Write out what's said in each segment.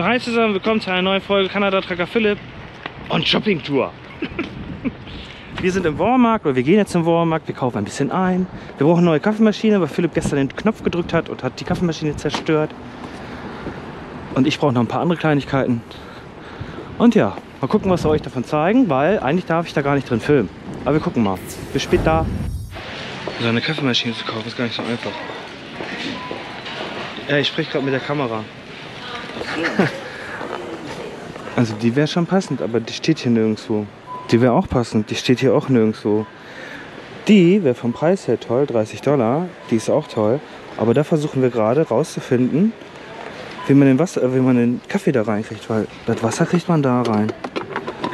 So, hi zusammen, willkommen zu einer neuen Folge Kanada Tracker Philipp und Shopping Tour. wir sind im Walmart, oder wir gehen jetzt im Walmart, wir kaufen ein bisschen ein. Wir brauchen eine neue Kaffeemaschine, weil Philipp gestern den Knopf gedrückt hat und hat die Kaffeemaschine zerstört. Und ich brauche noch ein paar andere Kleinigkeiten. Und ja, mal gucken, was wir euch davon zeigen, weil eigentlich darf ich da gar nicht drin filmen. Aber wir gucken mal. Bis später. So eine Kaffeemaschine zu kaufen ist gar nicht so einfach. Ja, ich spreche gerade mit der Kamera. Also die wäre schon passend, aber die steht hier nirgendwo. Die wäre auch passend, die steht hier auch nirgendwo. Die wäre vom Preis her toll, 30 Dollar. Die ist auch toll. Aber da versuchen wir gerade rauszufinden, wie man den, Wasser, äh, wie man den Kaffee da reinkriegt, weil das Wasser kriegt man da rein.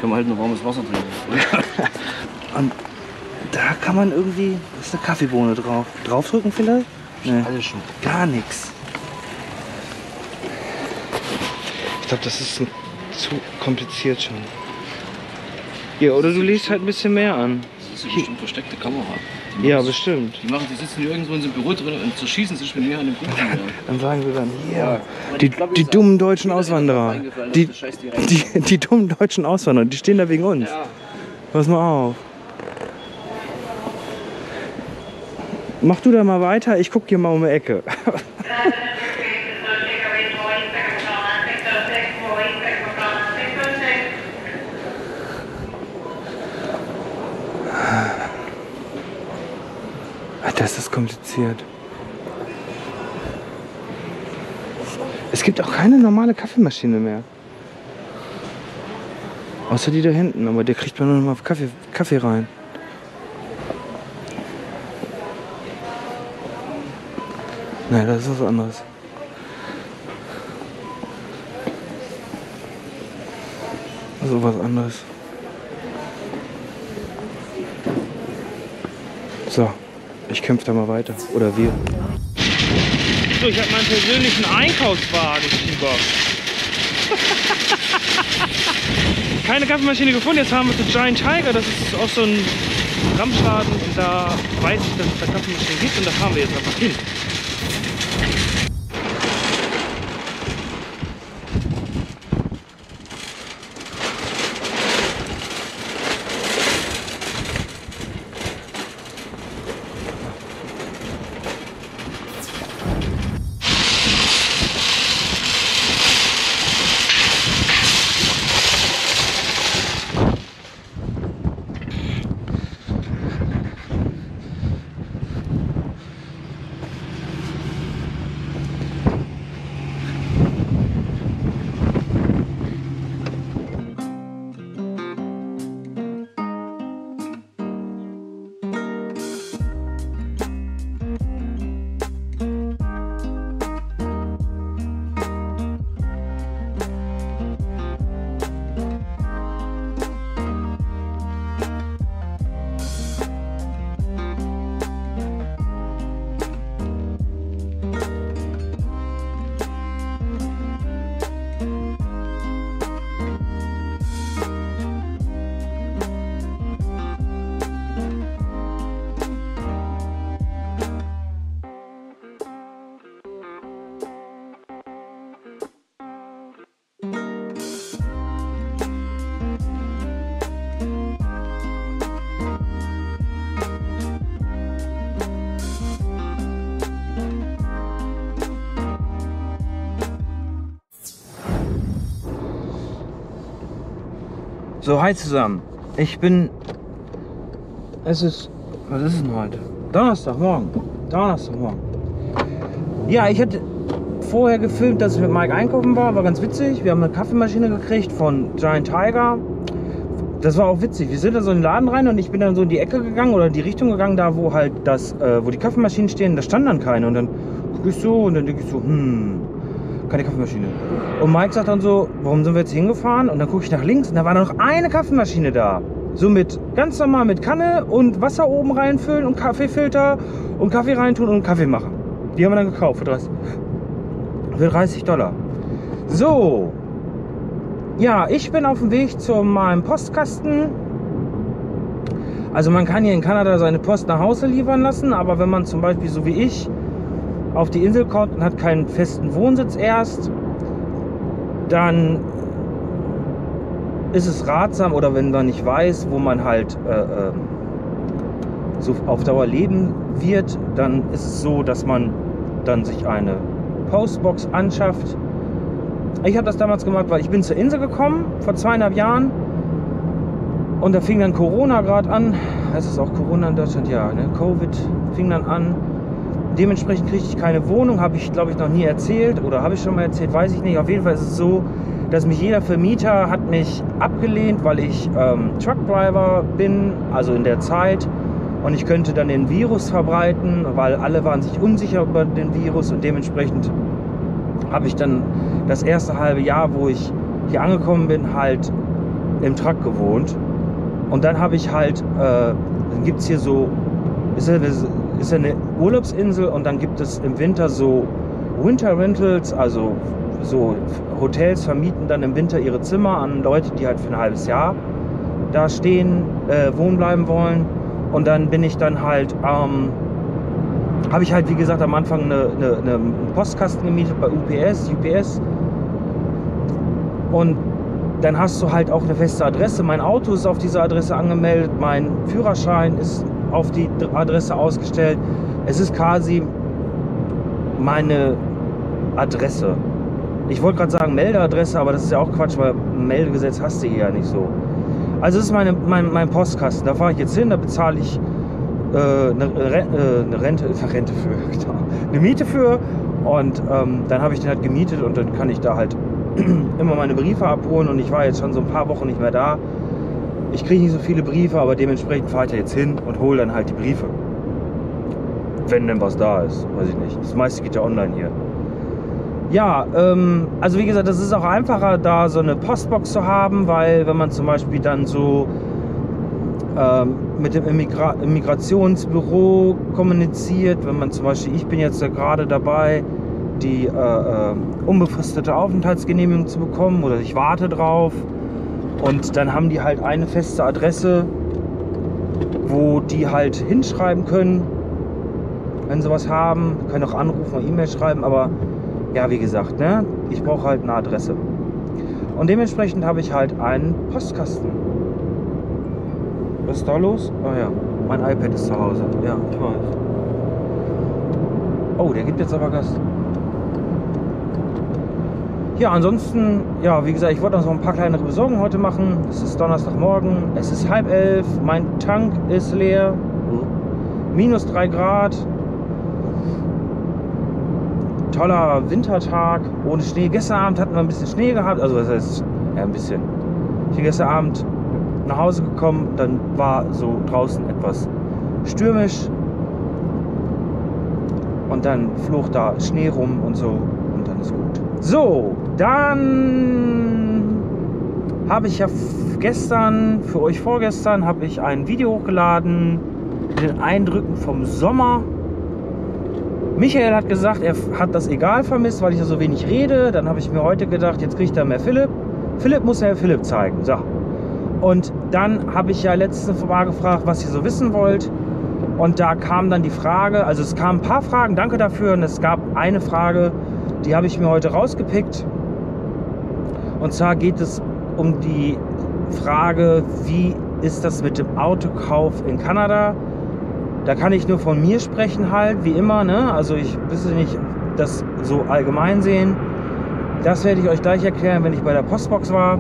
Können wir halt nur warmes Wasser trinken. Und da kann man irgendwie, da ist eine Kaffeebohne drauf. Draufdrücken vielleicht? Nee, Alles schon. gar nichts. Ich glaube, das ist zu kompliziert schon. Ja, oder du legst halt ein bisschen mehr an. Das ist ja bestimmt versteckte Kamera. Die Ja, bestimmt. Die machen, die sitzen hier irgendwo in so einem Büro drin und zerschießen sich mit mir an den Kuchen. Dann sagen wir dann, ja, Ja. die, die dummen deutschen Auswanderer, die, die die, dummen deutschen Auswanderer, die stehen da wegen uns. Pass mal auf. Mach du da mal weiter, ich guck hier mal um die Ecke. Das ist kompliziert. Es gibt auch keine normale Kaffeemaschine mehr. Außer die da hinten, aber der kriegt man nur noch mal Kaffee, Kaffee rein. Nein, das ist was anderes. Also was anderes. So, ich kämpfe da mal weiter. Oder wir. So, ich habe meinen persönlichen Einkaufswagen, Schieber. Keine Kaffeemaschine gefunden. Jetzt haben wir den Giant Tiger. Das ist auch so ein Ramschladen. Und da weiß ich, dass es da Kaffeemaschinen gibt. Und da fahren wir jetzt einfach hin. So, hi zusammen. Ich bin. Es ist. Was ist denn heute? Donnerstagmorgen. Donnerstagmorgen. Ja, ich hatte vorher gefilmt, dass ich mit Mike einkaufen war. War ganz witzig. Wir haben eine Kaffeemaschine gekriegt von Giant Tiger. Das war auch witzig. Wir sind da so in den Laden rein und ich bin dann so in die Ecke gegangen oder in die Richtung gegangen, da wo halt das, äh, wo die Kaffeemaschinen stehen, da stand dann keine. Und dann gucke ich so und dann denke ich so, hm, keine Kaffeemaschine. Und Mike sagt dann so, warum sind wir jetzt hingefahren? Und dann gucke ich nach links und da war noch eine Kaffeemaschine da. So mit ganz normal mit Kanne und Wasser oben reinfüllen und Kaffeefilter und Kaffee reintun und Kaffee machen. Die haben wir dann gekauft für 30, für 30 Dollar. So. Ja, ich bin auf dem Weg zu meinem Postkasten. Also man kann hier in Kanada seine Post nach Hause liefern lassen, aber wenn man zum Beispiel so wie ich auf die Insel kommt und hat keinen festen Wohnsitz erst, dann ist es ratsam oder wenn man nicht weiß, wo man halt äh, äh, so auf Dauer leben wird, dann ist es so, dass man dann sich eine Postbox anschafft. Ich habe das damals gemacht, weil ich bin zur Insel gekommen vor zweieinhalb Jahren und da fing dann Corona gerade an. Heißt es auch Corona in Deutschland? Ja, ne? Covid fing dann an. Dementsprechend kriegte ich keine Wohnung, habe ich glaube ich noch nie erzählt oder habe ich schon mal erzählt, weiß ich nicht. Auf jeden Fall ist es so, dass mich jeder Vermieter hat mich abgelehnt, weil ich ähm, Truckdriver bin, also in der Zeit. Und ich könnte dann den Virus verbreiten, weil alle waren sich unsicher über den Virus und dementsprechend habe ich dann das erste halbe Jahr, wo ich hier angekommen bin, halt im Truck gewohnt. Und dann habe ich halt, äh, dann gibt es hier so, ist eine, ist ja eine Urlaubsinsel und dann gibt es im Winter so Winter Rentals, also so Hotels vermieten dann im Winter ihre Zimmer an Leute, die halt für ein halbes Jahr da stehen, äh, wohnen bleiben wollen. Und dann bin ich dann halt, ähm, habe ich halt wie gesagt am Anfang eine, eine, eine Postkasten gemietet bei UPS, UPS. Und dann hast du halt auch eine feste Adresse. Mein Auto ist auf dieser Adresse angemeldet, mein Führerschein ist auf die Adresse ausgestellt. Es ist quasi meine Adresse. Ich wollte gerade sagen Meldeadresse, aber das ist ja auch Quatsch, weil Meldegesetz hast du hier ja nicht so. Also das ist meine, mein, mein Postkasten. Da fahre ich jetzt hin, da bezahle ich äh, eine, äh, eine, Rente, eine Rente für, genau, eine Miete für. Und ähm, dann habe ich den halt gemietet und dann kann ich da halt immer meine Briefe abholen. Und ich war jetzt schon so ein paar Wochen nicht mehr da. Ich kriege nicht so viele Briefe, aber dementsprechend fahre ich da jetzt hin und hole dann halt die Briefe. Wenn denn was da ist, weiß ich nicht. Das meiste geht ja online hier. Ja, ähm, also wie gesagt, das ist auch einfacher, da so eine Postbox zu haben, weil wenn man zum Beispiel dann so ähm, mit dem Immigra Immigrationsbüro kommuniziert, wenn man zum Beispiel, ich bin jetzt ja gerade dabei, die äh, äh, unbefristete Aufenthaltsgenehmigung zu bekommen oder ich warte drauf und dann haben die halt eine feste Adresse, wo die halt hinschreiben können, wenn sie was haben, können auch anrufen oder E-Mail schreiben, aber ja, wie gesagt, ne, ich brauche halt eine Adresse. Und dementsprechend habe ich halt einen Postkasten. Was ist da los? Oh ja, mein iPad ist zu Hause. Ja, ich weiß. Oh, der gibt jetzt aber Gas. Ja, ansonsten, ja, wie gesagt, ich wollte noch so ein paar kleinere Besorgungen heute machen. Es ist Donnerstagmorgen, es ist halb elf, mein Tank ist leer, minus drei Grad, toller Wintertag ohne Schnee. Gestern Abend hatten wir ein bisschen Schnee gehabt, also das heißt, ja, ein bisschen. Ich bin gestern Abend nach Hause gekommen, dann war so draußen etwas stürmisch und dann flog da Schnee rum und so und dann ist gut. So, dann habe ich ja gestern, für euch vorgestern, habe ich ein Video hochgeladen mit den Eindrücken vom Sommer Michael hat gesagt, er hat das egal vermisst, weil ich ja so wenig rede. Dann habe ich mir heute gedacht, jetzt kriegt er mehr Philipp. Philipp muss ja Philipp zeigen. So. Und dann habe ich ja letztes Mal gefragt, was ihr so wissen wollt. Und da kam dann die Frage, also es kamen ein paar Fragen, danke dafür. Und es gab eine Frage, die habe ich mir heute rausgepickt. Und zwar geht es um die Frage, wie ist das mit dem Autokauf in Kanada? Da kann ich nur von mir sprechen halt, wie immer. Ne? Also ich wüsste nicht das so allgemein sehen. Das werde ich euch gleich erklären, wenn ich bei der Postbox war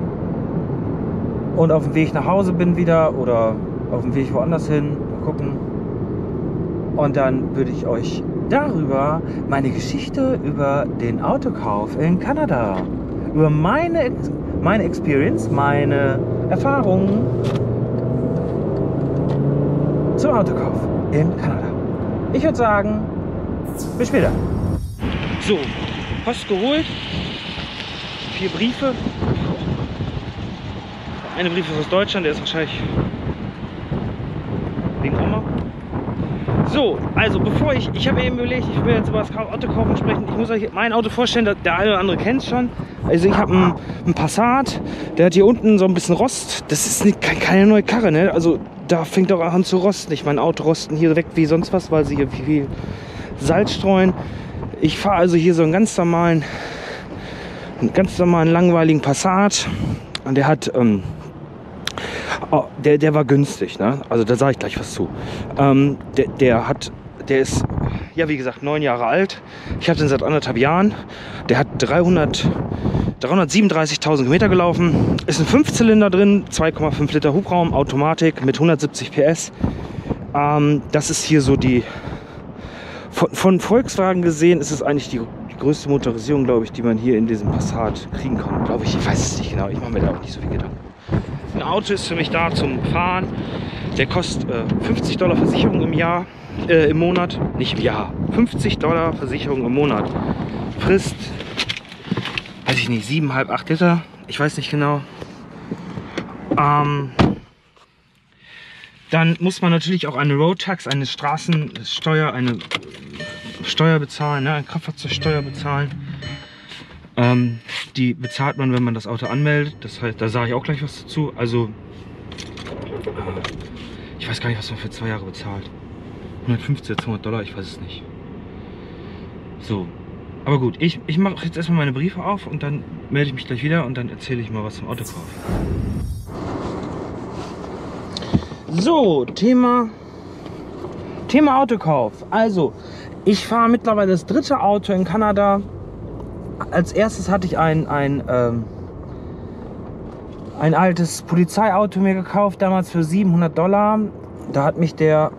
und auf dem Weg nach Hause bin wieder oder auf dem Weg woanders hin. Mal gucken. Und dann würde ich euch darüber meine Geschichte über den Autokauf in Kanada, über meine, meine Experience, meine Erfahrungen zum Autokauf in Kanada. Ich würde sagen, bis später. So, Post geholt. Vier Briefe. Eine Brief ist aus Deutschland, der ist wahrscheinlich wegen Oma. So, also bevor ich, ich habe eben überlegt, ich will jetzt über das Autokaufen sprechen. Ich muss euch mein Auto vorstellen, der eine oder andere kennt es schon. Also ich habe einen, einen, Passat, der hat hier unten so ein bisschen Rost. Das ist nicht, keine neue Karre, ne? Also da fängt auch an zu rosten. Ich mein Auto rosten hier weg wie sonst was, weil sie hier viel Salz streuen. Ich fahre also hier so einen ganz normalen einen ganz normalen langweiligen Passat. Und der hat, ähm, oh, der, der war günstig, ne? Also da sage ich gleich was zu. Ähm, der, der hat, der ist, ja wie gesagt, neun Jahre alt. Ich habe den seit anderthalb Jahren. Der hat 300, 337.000 Kilometer gelaufen. Ist ein Fünfzylinder drin, 2,5 Liter Hubraum, Automatik mit 170 PS. Ähm, das ist hier so die, von, von Volkswagen gesehen ist es eigentlich die, die größte Motorisierung, glaube ich, die man hier in diesem Passat kriegen kann. Glaube ich, ich weiß es nicht genau. Ich mache mir da auch nicht so viel Gedanken. Auto ist für mich da zum Fahren. Der kostet äh, 50 Dollar Versicherung im Jahr, äh, im Monat, nicht im Jahr. 50 Dollar Versicherung im Monat. Frisst, weiß ich nicht, 7,5, 8 Liter. Ich weiß nicht genau. Ähm, dann muss man natürlich auch eine Roadtax, eine Straßensteuer, eine Steuer bezahlen, ne? eine Kraftfahrzeugsteuer bezahlen. Ähm, die bezahlt man, wenn man das Auto anmeldet. Das heißt, da sage ich auch gleich was dazu. Also, äh, ich weiß gar nicht, was man für zwei Jahre bezahlt. 150 200 Dollar, ich weiß es nicht. So, aber gut, ich, ich mache jetzt erstmal meine Briefe auf und dann melde ich mich gleich wieder und dann erzähle ich mal was zum Autokauf. So, Thema, Thema Autokauf. Also, ich fahre mittlerweile das dritte Auto in Kanada. Als erstes hatte ich ein, ein, ähm, ein altes Polizeiauto mir gekauft, damals für 700 Dollar. Da hat mich der,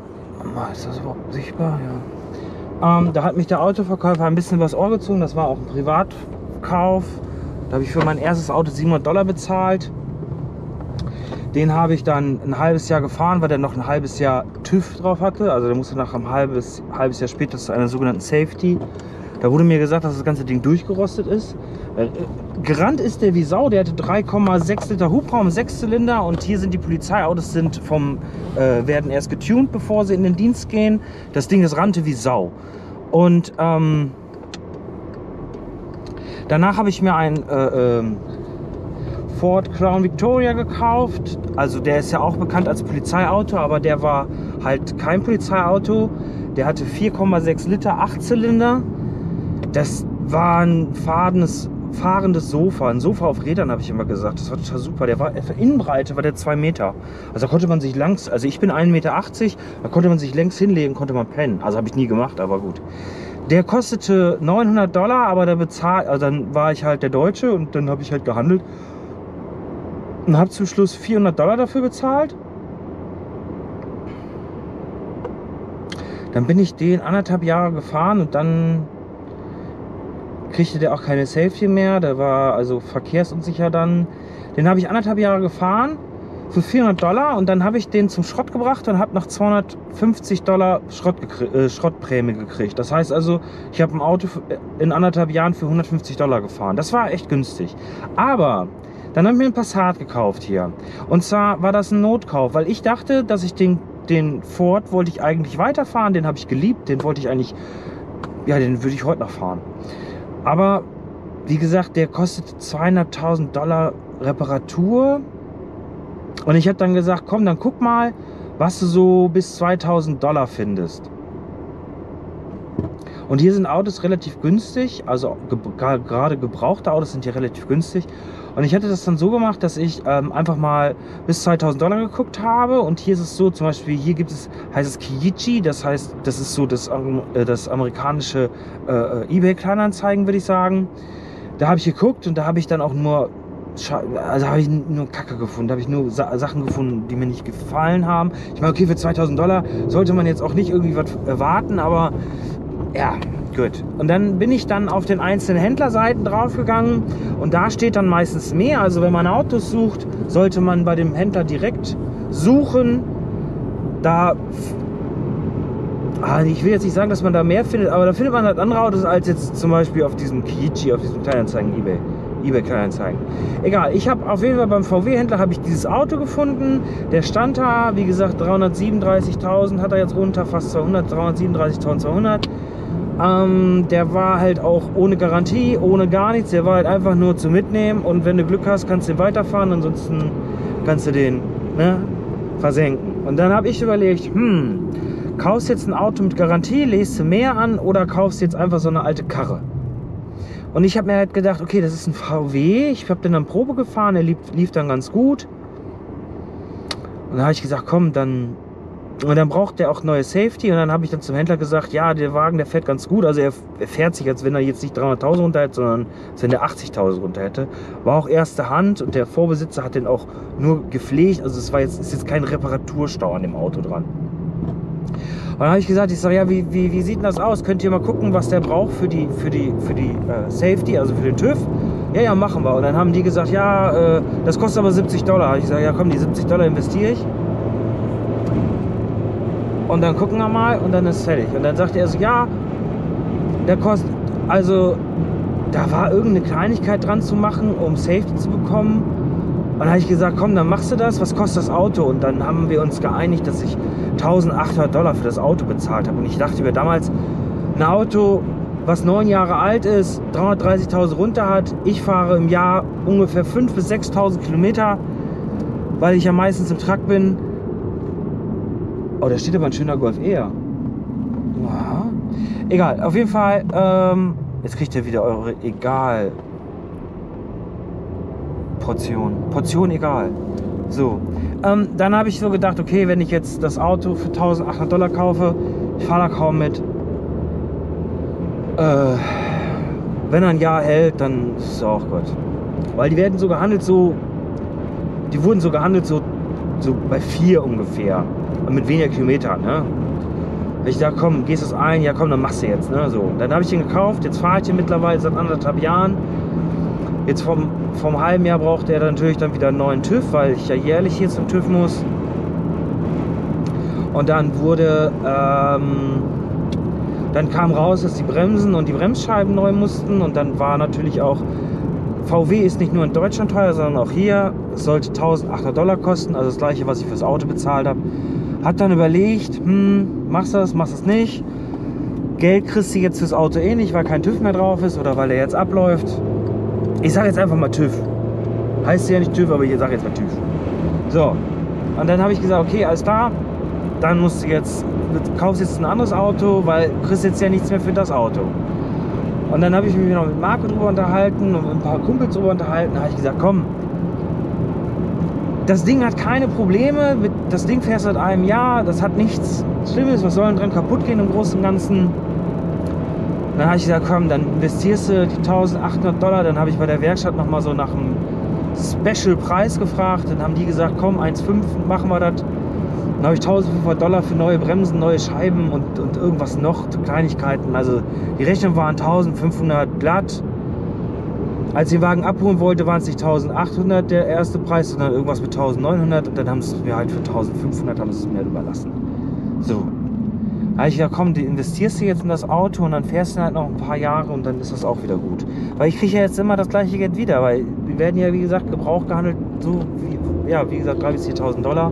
ist das überhaupt sichtbar? Ja. Ähm, da hat mich der Autoverkäufer ein bisschen was Ohr gezogen. Das war auch ein Privatkauf. Da habe ich für mein erstes Auto 700 Dollar bezahlt. Den habe ich dann ein halbes Jahr gefahren, weil der noch ein halbes Jahr TÜV drauf hatte. Also der musste nach einem halbes, halbes Jahr später zu einer sogenannten Safety. Da wurde mir gesagt, dass das ganze Ding durchgerostet ist. Äh, gerannt ist der wie Sau. Der hatte 3,6 Liter Hubraum, 6 Zylinder. Und hier sind die Polizeiautos sind vom, äh, werden erst getuned, bevor sie in den Dienst gehen. Das Ding ist rannte wie Sau. Und ähm, danach habe ich mir ein äh, ähm, Ford Crown Victoria gekauft. Also der ist ja auch bekannt als Polizeiauto, aber der war halt kein Polizeiauto. Der hatte 4,6 Liter, 8 Zylinder. Das war ein fahrendes, fahrendes Sofa. Ein Sofa auf Rädern, habe ich immer gesagt. Das war total super. Der war Innenbreite war der 2 Meter. Also da konnte man sich langs, also ich bin 1,80 Meter, da konnte man sich längs hinlegen, konnte man pennen. Also habe ich nie gemacht, aber gut. Der kostete 900 Dollar, aber der bezahlt, also dann war ich halt der Deutsche und dann habe ich halt gehandelt und habe zum Schluss 400 Dollar dafür bezahlt. Dann bin ich den anderthalb Jahre gefahren und dann kriegte der auch keine Safety mehr. Der war also verkehrsunsicher dann. Den habe ich anderthalb Jahre gefahren für 400 Dollar und dann habe ich den zum Schrott gebracht und habe noch 250 Dollar Schrott äh, Schrottprämie gekriegt. Das heißt also, ich habe ein Auto in anderthalb Jahren für 150 Dollar gefahren. Das war echt günstig. Aber dann habe ich mir einen Passat gekauft hier. Und zwar war das ein Notkauf, weil ich dachte, dass ich den, den Ford wollte ich eigentlich weiterfahren. Den habe ich geliebt. Den wollte ich eigentlich, ja, den würde ich heute noch fahren. Aber wie gesagt, der kostet 200.000 Dollar Reparatur. Und ich habe dann gesagt, komm, dann guck mal, was du so bis 2000 Dollar findest. Und hier sind Autos relativ günstig, also ge gerade gebrauchte Autos sind hier relativ günstig. Und ich hatte das dann so gemacht, dass ich ähm, einfach mal bis 2000 Dollar geguckt habe. Und hier ist es so, zum Beispiel hier gibt es, heißt es Kiichi, das heißt, das ist so das, äh, das amerikanische äh, äh, eBay Kleinanzeigen, würde ich sagen. Da habe ich geguckt und da habe ich dann auch nur also habe ich nur Kacke gefunden, da habe ich nur Sa Sachen gefunden, die mir nicht gefallen haben. Ich meine, okay, für 2000 Dollar sollte man jetzt auch nicht irgendwie was erwarten, aber ja, gut. Und dann bin ich dann auf den einzelnen Händlerseiten draufgegangen und da steht dann meistens mehr. Also wenn man Autos sucht, sollte man bei dem Händler direkt suchen. Da ah, ich will jetzt nicht sagen, dass man da mehr findet, aber da findet man halt andere Autos als jetzt zum Beispiel auf diesem Kiichi, auf diesem Kleinanzeigen eBay. eBay Kleinanzeigen. Egal, ich habe auf jeden Fall beim VW-Händler habe ich dieses Auto gefunden. Der stand da, wie gesagt, 337.000 hat er jetzt runter, fast 200, 337.200. Ähm, der war halt auch ohne Garantie, ohne gar nichts. Der war halt einfach nur zu mitnehmen. Und wenn du Glück hast, kannst du den weiterfahren. Ansonsten kannst du den ne, versenken. Und dann habe ich überlegt, hm, kaufst jetzt ein Auto mit Garantie, lest du mehr an oder kaufst jetzt einfach so eine alte Karre? Und ich habe mir halt gedacht, okay, das ist ein VW. Ich habe den dann Probe gefahren, er lief, lief dann ganz gut. Und da habe ich gesagt, komm, dann. Und dann braucht der auch neue Safety. Und dann habe ich dann zum Händler gesagt, ja, der Wagen, der fährt ganz gut. Also er, er fährt sich, als wenn er jetzt nicht 300.000 runter hätte, sondern als wenn der 80.000 runter hätte. War auch erste Hand und der Vorbesitzer hat den auch nur gepflegt. Also es war jetzt, ist jetzt kein Reparaturstau an dem Auto dran. Und dann habe ich gesagt, ich sage, ja, wie, wie, wie sieht denn das aus? Könnt ihr mal gucken, was der braucht für die, für die, für die äh, Safety, also für den TÜV? Ja, ja, machen wir. Und dann haben die gesagt, ja, äh, das kostet aber 70 Dollar. Ich gesagt, ja, komm, die 70 Dollar investiere ich. Und dann gucken wir mal und dann ist fertig. Und dann sagte er so, ja, der kostet, also da war irgendeine Kleinigkeit dran zu machen, um Safety zu bekommen. Und dann habe ich gesagt, komm, dann machst du das, was kostet das Auto? Und dann haben wir uns geeinigt, dass ich 1800 Dollar für das Auto bezahlt habe. Und ich dachte mir damals, ein Auto, was neun Jahre alt ist, 330.000 runter hat, ich fahre im Jahr ungefähr 5.000 bis 6.000 Kilometer, weil ich ja meistens im Truck bin. Oh, da steht aber ein schöner Golf eher. Ja. Egal, auf jeden Fall, ähm, jetzt kriegt ihr wieder eure egal Portion. Portion egal. So, ähm, dann habe ich so gedacht, okay, wenn ich jetzt das Auto für 1800 Dollar kaufe, ich fahre da kaum mit. Äh, wenn er ein Jahr hält, dann ist es auch gut. Weil die werden so gehandelt, so, die wurden so gehandelt, so, so bei vier ungefähr. Und mit weniger Kilometern, ne? Ich dachte, komm, gehst du es ein? Ja, komm, dann machst du jetzt, ne? So. Dann habe ich den gekauft, jetzt fahre ich den mittlerweile seit anderthalb Jahren. Jetzt vom, vom halben Jahr braucht er natürlich dann wieder einen neuen TÜV, weil ich ja jährlich hier zum TÜV muss. Und dann wurde, ähm, dann kam raus, dass die Bremsen und die Bremsscheiben neu mussten. Und dann war natürlich auch, VW ist nicht nur in Deutschland teuer, sondern auch hier. Es sollte 1800 Dollar kosten, also das gleiche, was ich fürs Auto bezahlt habe. Hat dann überlegt, hm, machst du das, machst du es nicht. Geld kriegst du jetzt fürs Auto eh nicht, weil kein TÜV mehr drauf ist oder weil er jetzt abläuft. Ich sage jetzt einfach mal TÜV. Heißt ja nicht TÜV, aber ich sage jetzt mal TÜV. So. Und dann habe ich gesagt, okay, alles klar. Dann musst du jetzt, kaufst jetzt ein anderes Auto, weil du kriegst jetzt ja nichts mehr für das Auto. Und dann habe ich mich noch mit Marco drüber unterhalten und mit ein paar Kumpels drüber unterhalten. Da habe ich gesagt, komm, das Ding hat keine Probleme. Das Ding fährst seit einem Jahr. Das hat nichts Schlimmes. Was soll denn dran kaputt gehen im Großen und Ganzen? Dann habe ich gesagt, komm, dann investierst du die 1800 Dollar. Dann habe ich bei der Werkstatt nochmal so nach einem Special-Preis gefragt. Dann haben die gesagt, komm, 1,5 machen wir das. Dann habe ich 1500 Dollar für neue Bremsen, neue Scheiben und, und irgendwas noch, Kleinigkeiten. Also die Rechnung waren 1500 glatt. Als ich den Wagen abholen wollte, waren es nicht 1800 der erste Preis, sondern irgendwas mit 1900. Und dann haben sie es mir halt für 1500 haben sie es mir überlassen. So, da habe ich gesagt, komm, du investierst du jetzt in das Auto und dann fährst du halt noch ein paar Jahre und dann ist das auch wieder gut. Weil ich kriege ja jetzt immer das gleiche Geld wieder, weil wir werden ja, wie gesagt, Gebrauch gehandelt, so wie, ja, wie gesagt, 3.000 bis 4.000 Dollar.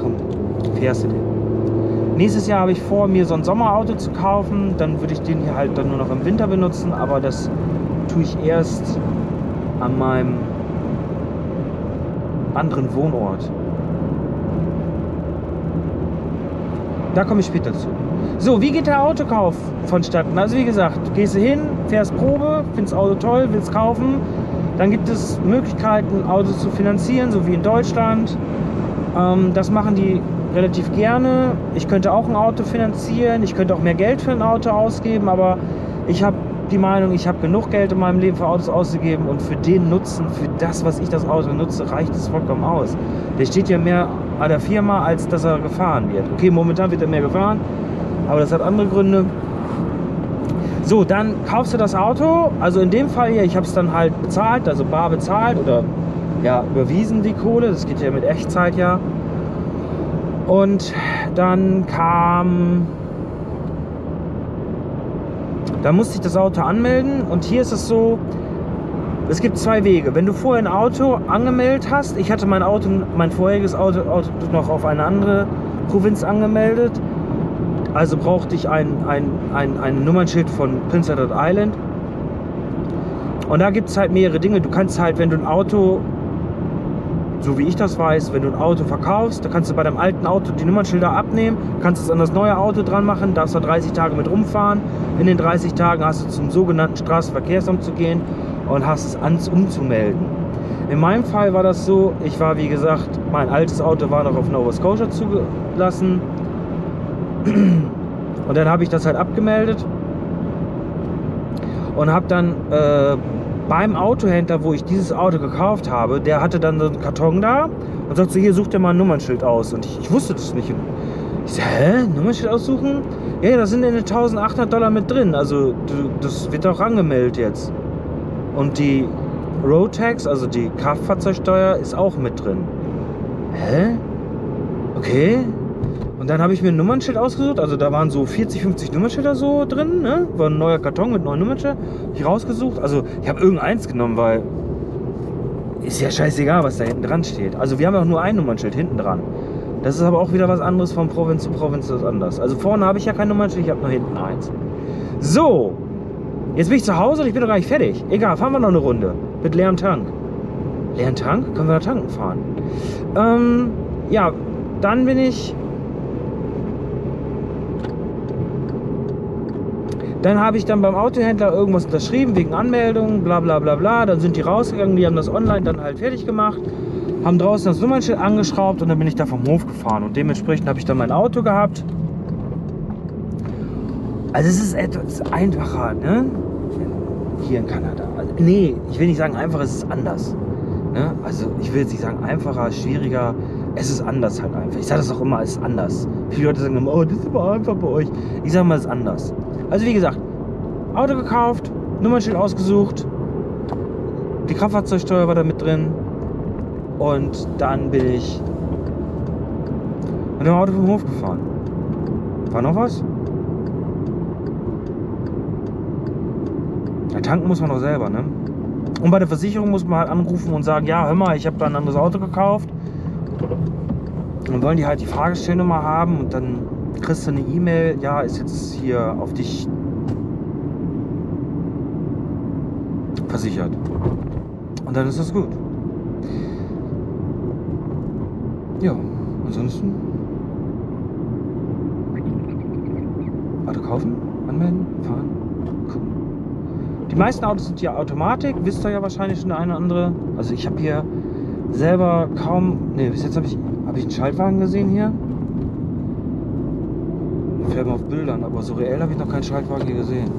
Komm, fährst du den. Nächstes Jahr habe ich vor, mir so ein Sommerauto zu kaufen. Dann würde ich den hier halt dann nur noch im Winter benutzen, aber das tue ich erst an meinem anderen Wohnort. Da komme ich später zu. So, wie geht der Autokauf vonstatten? Also wie gesagt, gehst du hin, fährst Probe, findest Auto toll, willst kaufen. Dann gibt es Möglichkeiten, Autos zu finanzieren, so wie in Deutschland. Ähm, das machen die relativ gerne. Ich könnte auch ein Auto finanzieren, ich könnte auch mehr Geld für ein Auto ausgeben, aber ich habe die Meinung, ich habe genug Geld in meinem Leben für Autos auszugeben und für den Nutzen, für das, was ich das Auto nutze, reicht es vollkommen aus. Der steht ja mehr an der Firma, als dass er gefahren wird. Okay, momentan wird er mehr gefahren, aber das hat andere Gründe. So, dann kaufst du das Auto. Also in dem Fall hier, ich habe es dann halt bezahlt, also bar bezahlt oder ja, überwiesen die Kohle. Das geht ja mit Echtzeit ja. Und dann kam. Da musste ich das Auto anmelden und hier ist es so, es gibt zwei Wege. Wenn du vorher ein Auto angemeldet hast, ich hatte mein Auto, mein vorheriges Auto, Auto noch auf eine andere Provinz angemeldet, also brauchte ich ein, ein, ein, ein Nummernschild von Prince Edward Island. Und da gibt es halt mehrere Dinge. Du kannst halt, wenn du ein Auto so wie ich das weiß, wenn du ein Auto verkaufst, da kannst du bei deinem alten Auto die Nummernschilder abnehmen, kannst es an das neue Auto dran machen, darfst da 30 Tage mit rumfahren. In den 30 Tagen hast du zum sogenannten Straßenverkehrsamt zu gehen und hast es ans umzumelden. In meinem Fall war das so, ich war wie gesagt, mein altes Auto war noch auf Nova Scotia zugelassen und dann habe ich das halt abgemeldet und habe dann äh, beim Autohändler, wo ich dieses Auto gekauft habe, der hatte dann so einen Karton da und sagte so, hier such dir mal ein Nummernschild aus. Und ich, ich wusste das nicht. Und ich so, hä, Nummernschild aussuchen? Ja, da sind in den 1800 Dollar mit drin. Also das wird auch angemeldet jetzt. Und die Roadtax, also die Kraftfahrzeugsteuer, ist auch mit drin. Hä? Okay. Und dann habe ich mir ein Nummernschild ausgesucht. Also da waren so 40, 50 Nummernschilder so drin. Ne? War ein neuer Karton mit neuen Nummernschildern. Ich rausgesucht. Also ich habe irgendeins genommen, weil ist ja scheißegal, was da hinten dran steht. Also wir haben auch nur ein Nummernschild hinten dran. Das ist aber auch wieder was anderes von Provinz zu Provinz ist anders. Also vorne habe ich ja kein Nummernschild, ich habe nur hinten eins. So, jetzt bin ich zu Hause und ich bin noch gar nicht fertig. Egal, fahren wir noch eine Runde mit leerem Tank. Leeren Tank? Können wir da tanken fahren? Ähm, ja, dann bin ich Dann habe ich dann beim Autohändler irgendwas unterschrieben wegen Anmeldung, bla bla bla bla. Dann sind die rausgegangen, die haben das online dann halt fertig gemacht, haben draußen das Nummernschild angeschraubt und dann bin ich da vom Hof gefahren. Und dementsprechend habe ich dann mein Auto gehabt. Also es ist etwas einfacher, ne? Hier in Kanada. Also, nee, ich will nicht sagen einfach, es ist anders. Ne? Also ich will jetzt nicht sagen einfacher, schwieriger. Es ist anders halt einfach. Ich sage das auch immer, es ist anders. Viele Leute sagen immer, oh, das ist aber einfach bei euch. Ich sage mal, es ist anders. Also wie gesagt, Auto gekauft, Nummernschild ausgesucht, die Kraftfahrzeugsteuer war da mit drin und dann bin ich mit dem Auto vom Hof gefahren. War noch was? Ja, tanken muss man doch selber, ne? Und bei der Versicherung muss man halt anrufen und sagen, ja, hör mal, ich habe da ein anderes Auto gekauft. Und wollen die halt die Fahrgestellnummer haben und dann kriegst du eine E-Mail, ja, ist jetzt hier auf dich versichert. Und dann ist das gut. Ja, ansonsten. Auto kaufen, anmelden, fahren, gucken. Die meisten Autos sind hier Automatik, wisst ihr ja wahrscheinlich schon eine oder andere. Also ich habe hier selber kaum. Ne, bis jetzt habe ich, hab ich einen Schaltwagen gesehen hier man auf Bildern, aber so reell habe ich noch keinen Schaltwagen hier gesehen.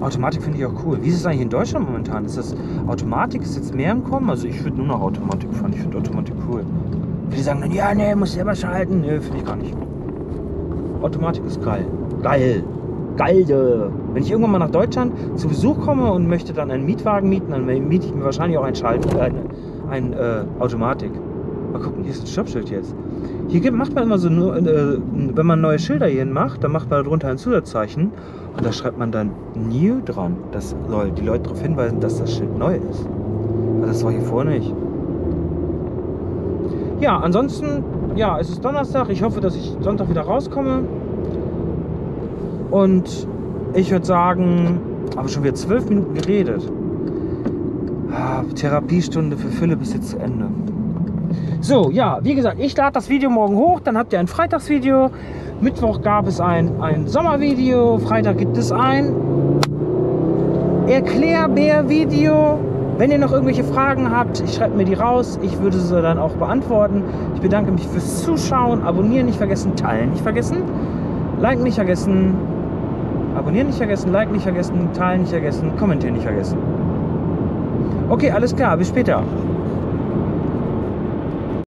Automatik finde ich auch cool. Wie ist es eigentlich in Deutschland momentan? Ist das Automatik ist jetzt mehr im Kommen? Also ich würde nur noch Automatik fahren. Ich finde Automatik cool. Viele sagen dann, ja, nee, muss selber schalten. Nee, finde ich gar nicht. Automatik ist geil. Geil. Geil. Wenn ich irgendwann mal nach Deutschland zu Besuch komme und möchte dann einen Mietwagen mieten, dann miete ich mir wahrscheinlich auch ein Schalt, äh, ein, ein äh, Automatik. Mal gucken, hier ist ein Stoppschild jetzt. Hier macht man immer so, nur, äh, wenn man neue Schilder hier macht, dann macht man darunter ein Zusatzzeichen und da schreibt man dann New dran. Das soll die Leute darauf hinweisen, dass das Schild neu ist. Aber das war hier vorher nicht. Ja, ansonsten, ja, es ist Donnerstag. Ich hoffe, dass ich Sonntag wieder rauskomme. Und ich würde sagen, aber schon wieder zwölf Minuten geredet. Ah, Therapiestunde für Philipp ist jetzt zu Ende. So, ja, wie gesagt, ich lade das Video morgen hoch, dann habt ihr ein Freitagsvideo. Mittwoch gab es ein, ein Sommervideo, Freitag gibt es ein Erklärbär-Video. Wenn ihr noch irgendwelche Fragen habt, schreibt mir die raus. Ich würde sie dann auch beantworten. Ich bedanke mich fürs Zuschauen. Abonnieren nicht vergessen, teilen nicht vergessen, liken nicht vergessen, abonnieren nicht vergessen, liken nicht vergessen, teilen nicht vergessen, kommentieren nicht vergessen. Okay, alles klar, bis später.